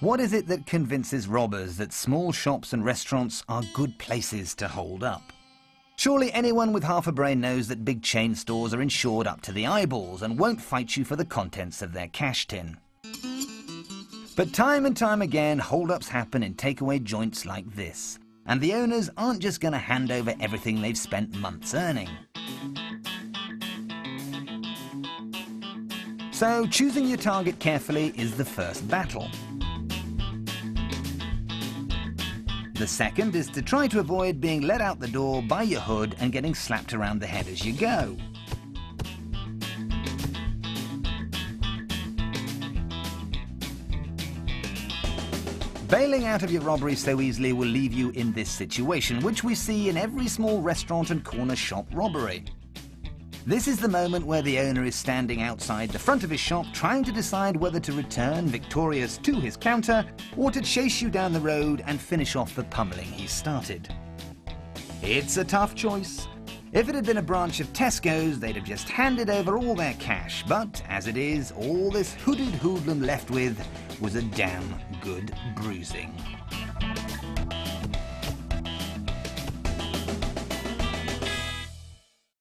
What is it that convinces robbers that small shops and restaurants are good places to hold up? Surely anyone with half a brain knows that big chain stores are insured up to the eyeballs and won't fight you for the contents of their cash tin. But time and time again, holdups happen in takeaway joints like this, and the owners aren't just going to hand over everything they've spent months earning. So, choosing your target carefully is the first battle. The second is to try to avoid being let out the door by your hood and getting slapped around the head as you go. Bailing out of your robbery so easily will leave you in this situation, which we see in every small restaurant and corner shop robbery. This is the moment where the owner is standing outside the front of his shop trying to decide whether to return victorious to his counter or to chase you down the road and finish off the pummeling he started. It's a tough choice. If it had been a branch of Tesco's, they'd have just handed over all their cash, but as it is, all this hooded hoodlum left with was a damn good bruising.